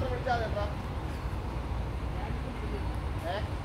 पचास रुपये क्या देता। है?